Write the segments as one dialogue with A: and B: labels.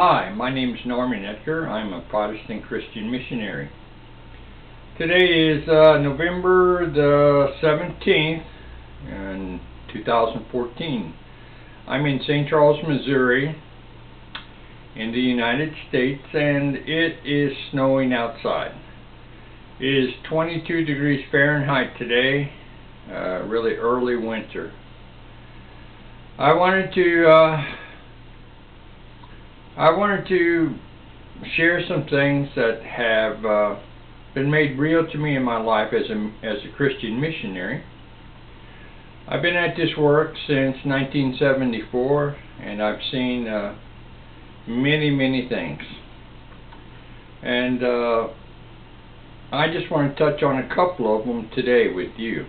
A: Hi, my name is Norman Oetker. I'm a Protestant Christian missionary. Today is uh, November the 17th in 2014. I'm in St. Charles, Missouri in the United States and it is snowing outside. It is 22 degrees Fahrenheit today, uh, really early winter. I wanted to uh, I wanted to share some things that have uh, been made real to me in my life as a, as a Christian missionary. I've been at this work since 1974 and I've seen uh, many, many things. And uh, I just want to touch on a couple of them today with you.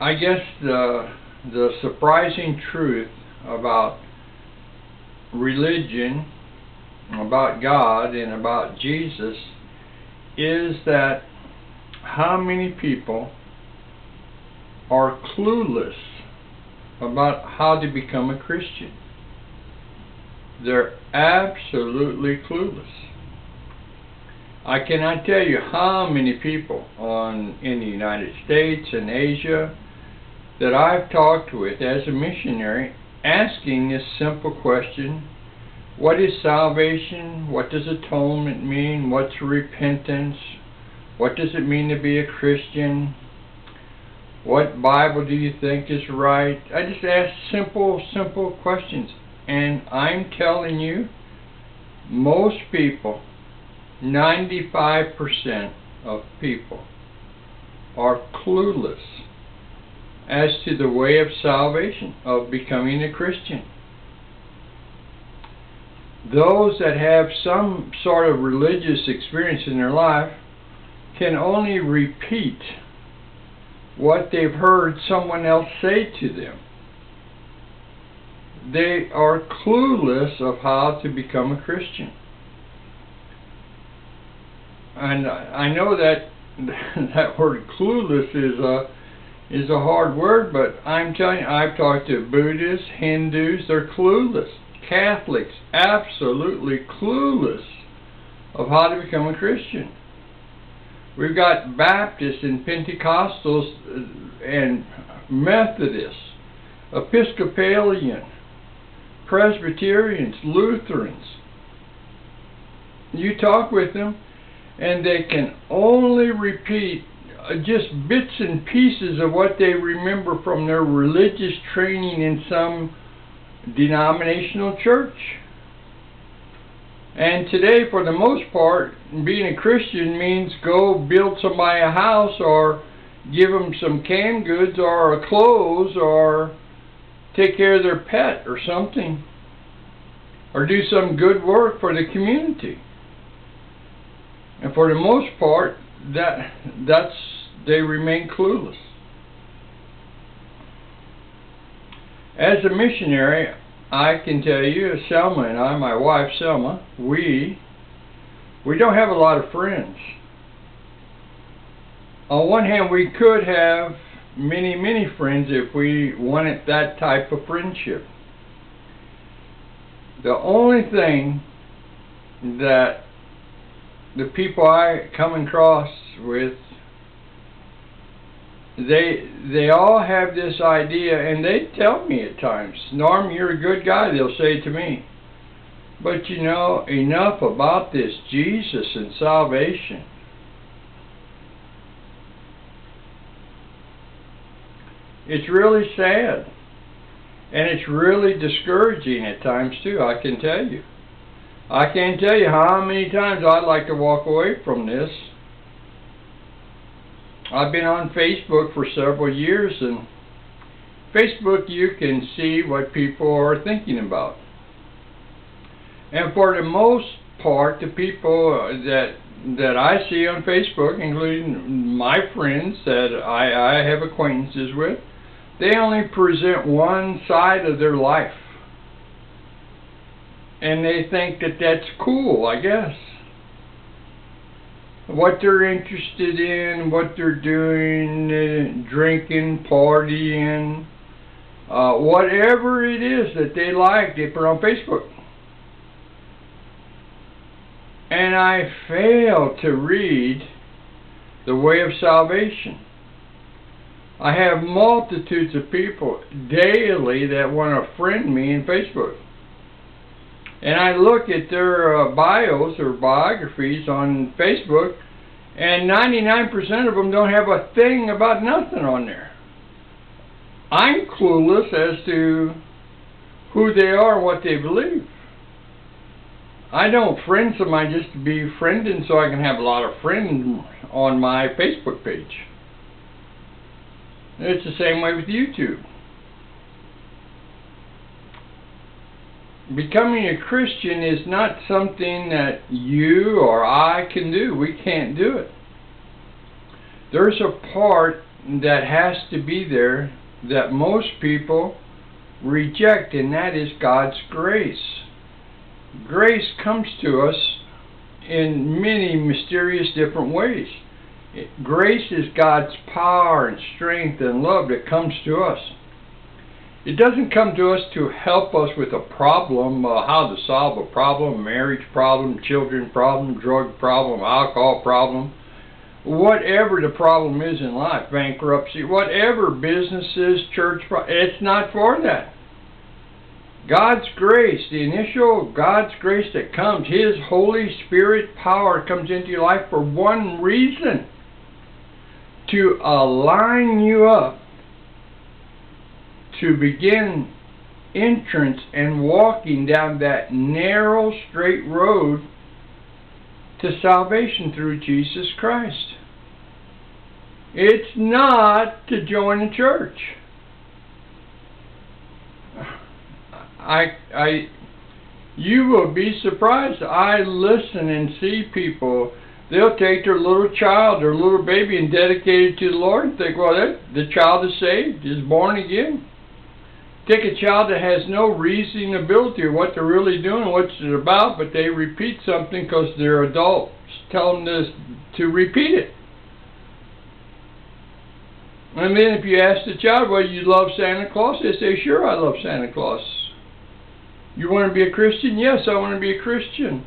A: I guess the the surprising truth about religion, about God, and about Jesus is that how many people are clueless about how to become a Christian. They're absolutely clueless. I cannot tell you how many people on in the United States and Asia that I've talked with as a missionary asking this simple question what is salvation? What does atonement mean? What's repentance? What does it mean to be a Christian? What Bible do you think is right? I just ask simple, simple questions. And I'm telling you, most people, 95% of people, are clueless as to the way of salvation, of becoming a Christian. Those that have some sort of religious experience in their life can only repeat what they've heard someone else say to them. They are clueless of how to become a Christian. And I know that that word clueless is a is a hard word, but I'm telling you, I've talked to Buddhists, Hindus, they're clueless. Catholics, absolutely clueless of how to become a Christian. We've got Baptists and Pentecostals uh, and Methodists, Episcopalian, Presbyterians, Lutherans. You talk with them, and they can only repeat Uh, just bits and pieces of what they remember from their religious training in some denominational church. And today, for the most part, being a Christian means go build somebody a house or give them some canned goods or clothes or take care of their pet or something or do some good work for the community. And for the most part, that that's they remain clueless. As a missionary, I can tell you, Selma and I, my wife Selma, we we don't have a lot of friends. On one hand, we could have many, many friends if we wanted that type of friendship. The only thing that the people I come across with they they all have this idea and they tell me at times Norm you're a good guy they'll say to me. But you know enough about this Jesus and salvation. It's really sad. And it's really discouraging at times too I can tell you. I can't tell you how many times I'd like to walk away from this. I've been on Facebook for several years and Facebook you can see what people are thinking about. And for the most part, the people uh, that that I see on Facebook, including my friends that I, I have acquaintances with, they only present one side of their life and they think that that's cool, I guess. What they're interested in, what they're doing, uh, drinking, partying, uh, whatever it is that they like, they put on Facebook. And I fail to read the way of salvation. I have multitudes of people daily that want to friend me in Facebook. And I look at their uh, bios or biographies on Facebook, and 99% of them don't have a thing about nothing on there. I'm clueless as to who they are and what they believe. I don't friend somebody just to be friending so I can have a lot of friends on my Facebook page. It's the same way with YouTube. Becoming a Christian is not something that you or I can do. We can't do it. There's a part that has to be there that most people reject, and that is God's grace. Grace comes to us in many mysterious different ways. Grace is God's power and strength and love that comes to us. It doesn't come to us to help us with a problem, uh, how to solve a problem, marriage problem, children problem, drug problem, alcohol problem, whatever the problem is in life, bankruptcy, whatever businesses, church, it's not for that. God's grace, the initial God's grace that comes, His Holy Spirit power comes into your life for one reason to align you up to begin entrance and walking down that narrow, straight road to salvation through Jesus Christ. It's not to join a church. I, I, you will be surprised. I listen and see people. They'll take their little child, their little baby, and dedicate it to the Lord, and think, well, that, the child is saved, is born again. Take a child that has no reasoning ability of what they're really doing, what it's about, but they repeat something because their adults tell them this, to repeat it. And then if you ask the child, well, you love Santa Claus, they say, sure, I love Santa Claus. You want to be a Christian? Yes, I want to be a Christian.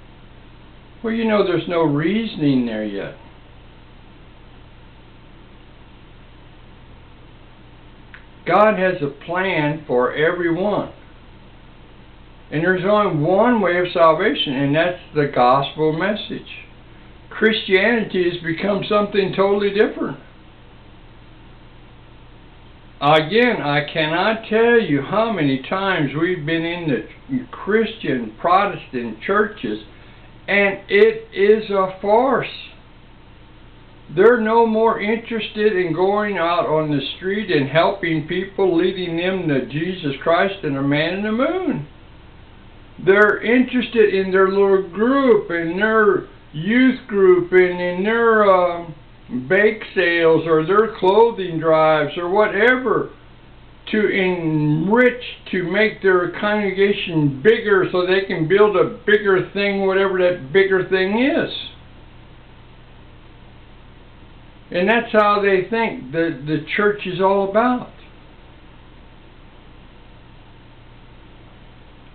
A: Well, you know, there's no reasoning there yet. God has a plan for everyone. And there's only one way of salvation, and that's the gospel message. Christianity has become something totally different. Again, I cannot tell you how many times we've been in the Christian Protestant churches, and it is a farce. They're no more interested in going out on the street and helping people, leading them to Jesus Christ and a man in the moon. They're interested in their little group, in their youth group, and in their... Uh, bake sales or their clothing drives or whatever to enrich, to make their congregation bigger so they can build a bigger thing, whatever that bigger thing is. And that's how they think the, the church is all about.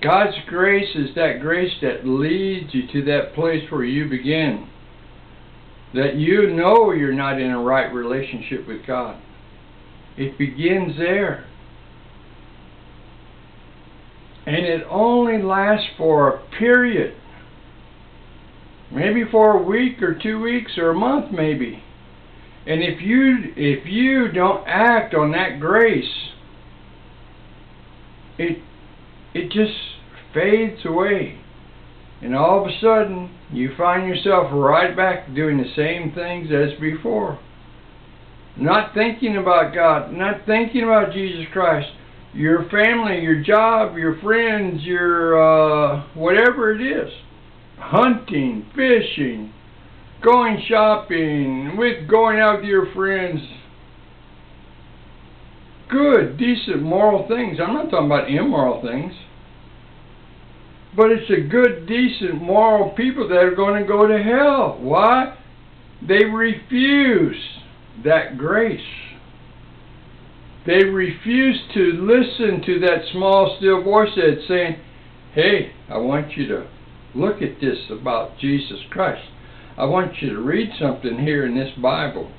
A: God's grace is that grace that leads you to that place where you begin that you know you're not in a right relationship with God. It begins there. And it only lasts for a period. Maybe for a week or two weeks or a month maybe. And if you if you don't act on that grace, it it just fades away. And all of a sudden, you find yourself right back doing the same things as before. Not thinking about God, not thinking about Jesus Christ, your family, your job, your friends, your uh, whatever it is. Hunting, fishing, going shopping, with going out with your friends. Good, decent, moral things. I'm not talking about immoral things. But it's a good, decent, moral people that are going to go to hell. Why? They refuse that grace. They refuse to listen to that small, still voice that's saying, Hey, I want you to look at this about Jesus Christ. I want you to read something here in this Bible,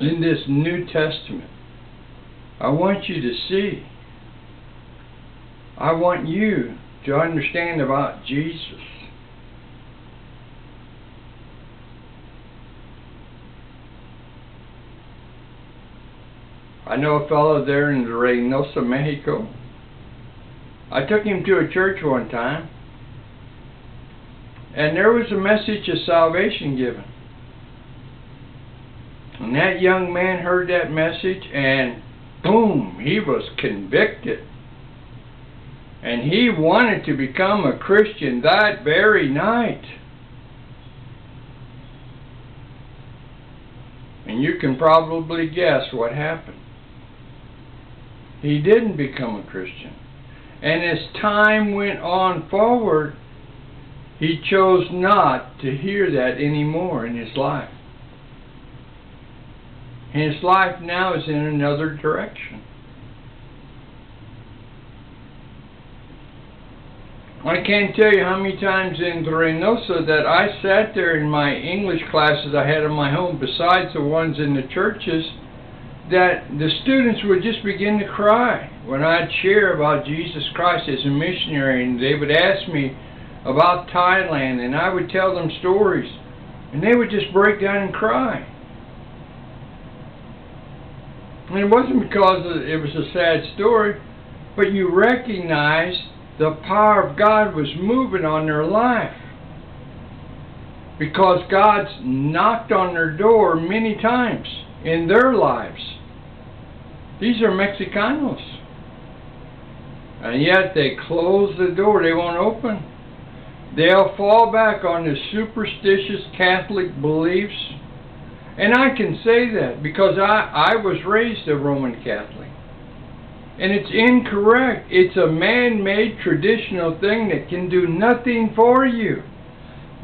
A: in this New Testament. I want you to see. I want you to understand about Jesus. I know a fellow there in Reynosa, Mexico. I took him to a church one time, and there was a message of salvation given. And that young man heard that message, and boom, he was convicted. And he wanted to become a Christian that very night. And you can probably guess what happened. He didn't become a Christian. And as time went on forward, he chose not to hear that anymore in his life. His life now is in another direction. I can't tell you how many times in Reynosa that I sat there in my English classes I had in my home, besides the ones in the churches, that the students would just begin to cry when I'd share about Jesus Christ as a missionary, and they would ask me about Thailand, and I would tell them stories, and they would just break down and cry. And it wasn't because it was a sad story, but you recognize the power of God was moving on their life. Because God's knocked on their door many times in their lives. These are Mexicanos. And yet they close the door, they won't open. They'll fall back on the superstitious Catholic beliefs. And I can say that because I, I was raised a Roman Catholic. And it's incorrect. It's a man-made traditional thing that can do nothing for you.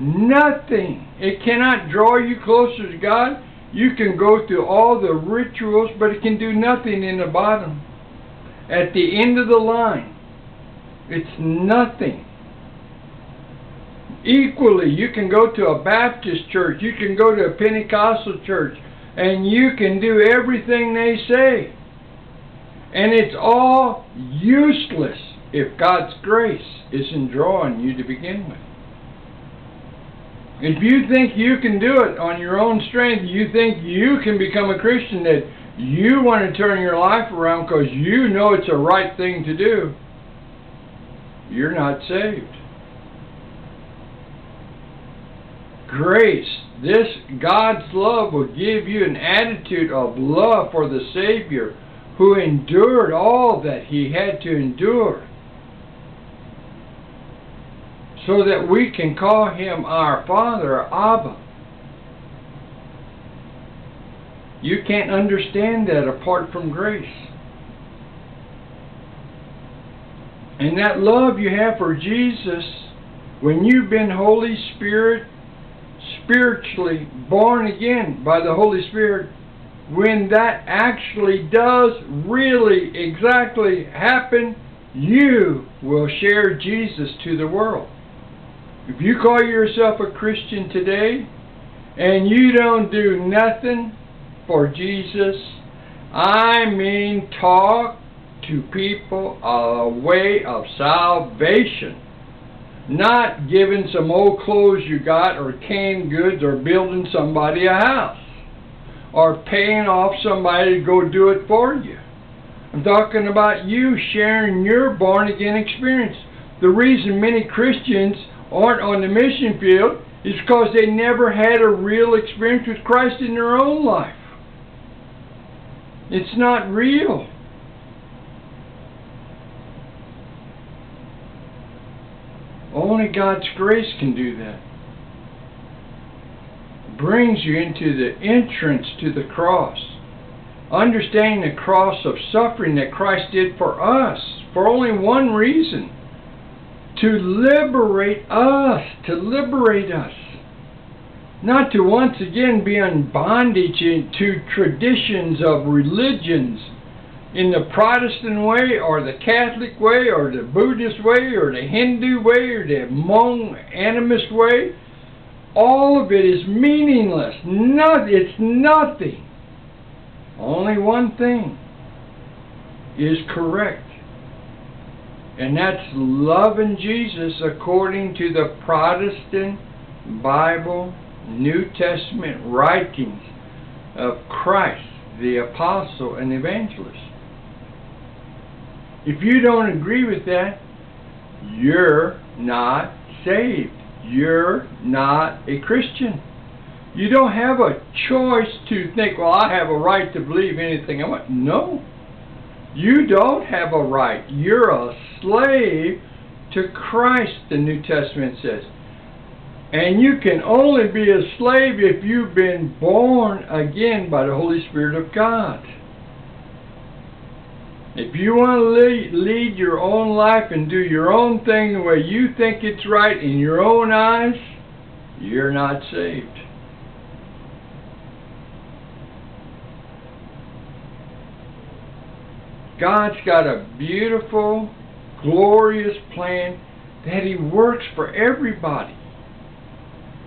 A: Nothing. It cannot draw you closer to God. You can go through all the rituals, but it can do nothing in the bottom. At the end of the line, it's nothing. Equally, you can go to a Baptist church, you can go to a Pentecostal church, and you can do everything they say. And it's all useless if God's grace isn't drawing you to begin with. If you think you can do it on your own strength, you think you can become a Christian, that you want to turn your life around because you know it's a right thing to do, you're not saved. Grace, this God's love will give you an attitude of love for the Savior who endured all that he had to endure so that we can call him our Father, Abba. You can't understand that apart from grace. And that love you have for Jesus, when you've been Holy Spirit, spiritually born again by the Holy Spirit, when that actually does really exactly happen, you will share Jesus to the world. If you call yourself a Christian today and you don't do nothing for Jesus, I mean talk to people a way of salvation. Not giving some old clothes you got or canned goods or building somebody a house or paying off somebody to go do it for you. I'm talking about you sharing your born again experience. The reason many Christians aren't on the mission field is because they never had a real experience with Christ in their own life. It's not real. Only God's grace can do that brings you into the entrance to the cross. Understanding the cross of suffering that Christ did for us, for only one reason to liberate us, to liberate us. Not to once again be in bondage to traditions of religions in the Protestant way or the Catholic way or the Buddhist way or the Hindu way or the Hmong animist way, all of it is meaningless. Not, it's nothing. Only one thing is correct. And that's loving Jesus according to the Protestant Bible, New Testament writings of Christ, the apostle and evangelist. If you don't agree with that, you're not saved. You're not a Christian. You don't have a choice to think, well, I have a right to believe anything I want. No. You don't have a right. You're a slave to Christ, the New Testament says. And you can only be a slave if you've been born again by the Holy Spirit of God. If you want to lead, lead your own life and do your own thing the way you think it's right in your own eyes, you're not saved. God's got a beautiful, glorious plan that He works for everybody.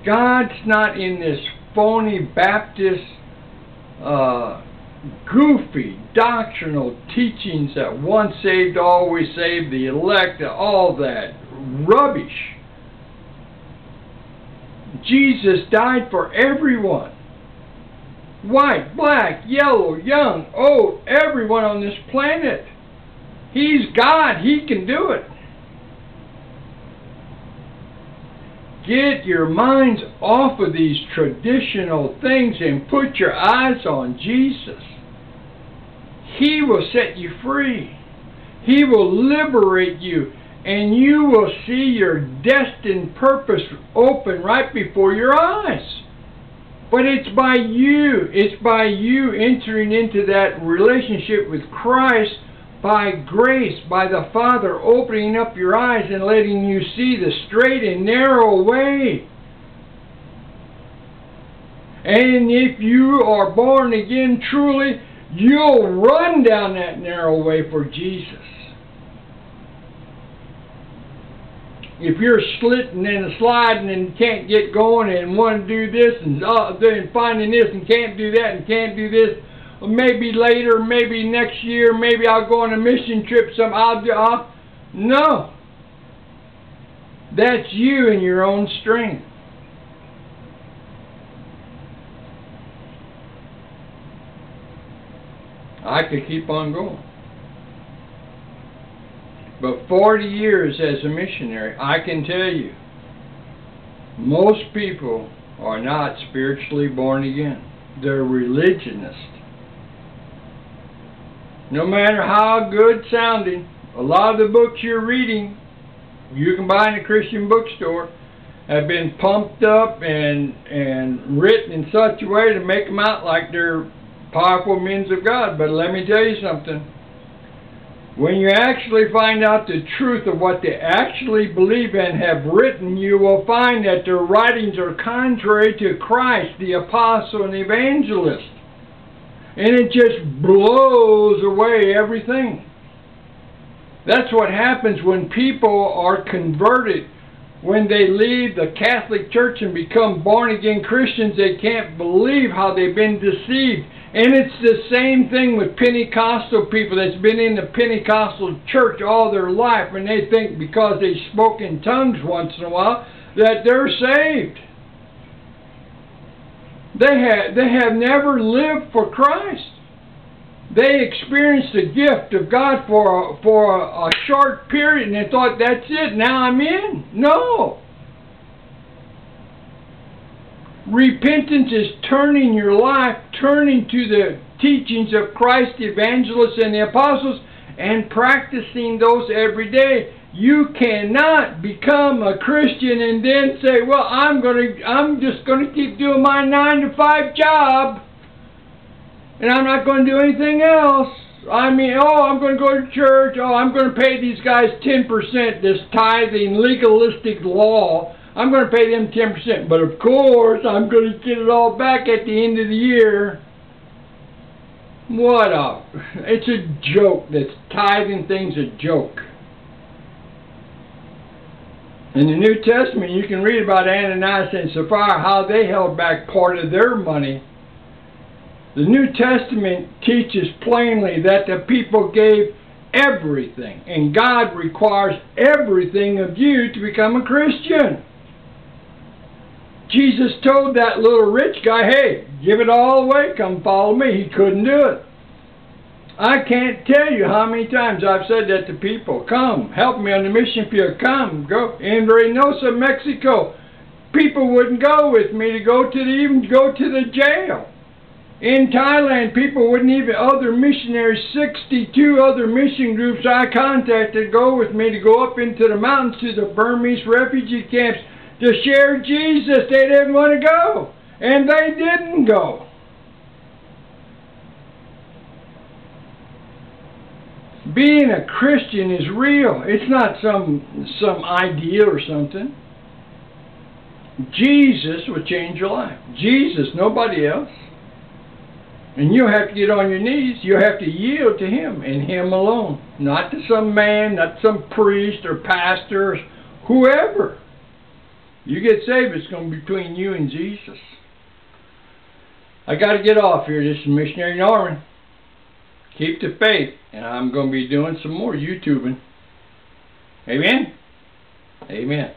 A: God's not in this phony Baptist, uh, goofy doctrinal teachings that once saved, always saved, the elect, all that rubbish. Jesus died for everyone white, black, yellow, young, old, everyone on this planet. He's God. He can do it. Get your minds off of these traditional things and put your eyes on Jesus. He will set you free. He will liberate you and you will see your destined purpose open right before your eyes. But it's by you, it's by you entering into that relationship with Christ by grace, by the Father opening up your eyes and letting you see the straight and narrow way. And if you are born again truly, you'll run down that narrow way for Jesus. if you're slitting and sliding and can't get going and want to do this and uh, then finding this and can't do that and can't do this, maybe later, maybe next year, maybe I'll go on a mission trip. Some I'll do. No, that's you and your own strength. I could keep on going. But 40 years as a missionary, I can tell you, most people are not spiritually born again. They're religionists. No matter how good sounding, a lot of the books you're reading, you can buy in a Christian bookstore, have been pumped up and and written in such a way to make them out like they're powerful men of God. But let me tell you something. When you actually find out the truth of what they actually believe and have written, you will find that their writings are contrary to Christ, the apostle and evangelist. And it just blows away everything. That's what happens when people are converted. When they leave the Catholic Church and become born again Christians, they can't believe how they've been deceived. And it's the same thing with Pentecostal people that's been in the Pentecostal church all their life and they think because they spoke in tongues once in a while that they're saved. They have, they have never lived for Christ. They experienced the gift of God for a, for a, a short period and they thought, that's it, now I'm in. No. Repentance is turning your life, turning to the teachings of Christ, the evangelists, and the apostles, and practicing those every day. You cannot become a Christian and then say, "Well, I'm going to, I'm just going to keep doing my nine to five job, and I'm not going to do anything else." I mean, oh, I'm going to go to church. Oh, I'm going to pay these guys 10%, this tithing legalistic law I'm going to pay them 10%, but of course I'm going to get it all back at the end of the year. What a, it's a joke. That's tithing thing's a joke. In the New Testament, you can read about Ananias and Sapphira, how they held back part of their money. The New Testament teaches plainly that the people gave everything, and God requires everything of you to become a Christian. Jesus told that little rich guy, hey, give it all away, come follow me. He couldn't do it. I can't tell you how many times I've said that to people. Come, help me on the mission field. Come, go. In Reynosa, Mexico, people wouldn't go with me to go to the, even go to the jail. In Thailand, people wouldn't even, other missionaries, 62 other mission groups I contacted go with me to go up into the mountains to the Burmese refugee camps to share Jesus. They didn't want to go. And they didn't go. Being a Christian is real. It's not some some idea or something. Jesus will change your life. Jesus, nobody else. And you have to get on your knees. You have to yield to Him and Him alone. Not to some man, not some priest or pastor, or whoever. You get saved, it's going to be between you and Jesus. I got to get off here. This is Missionary Norman. Keep the faith. And I'm going to be doing some more YouTubing. Amen? Amen.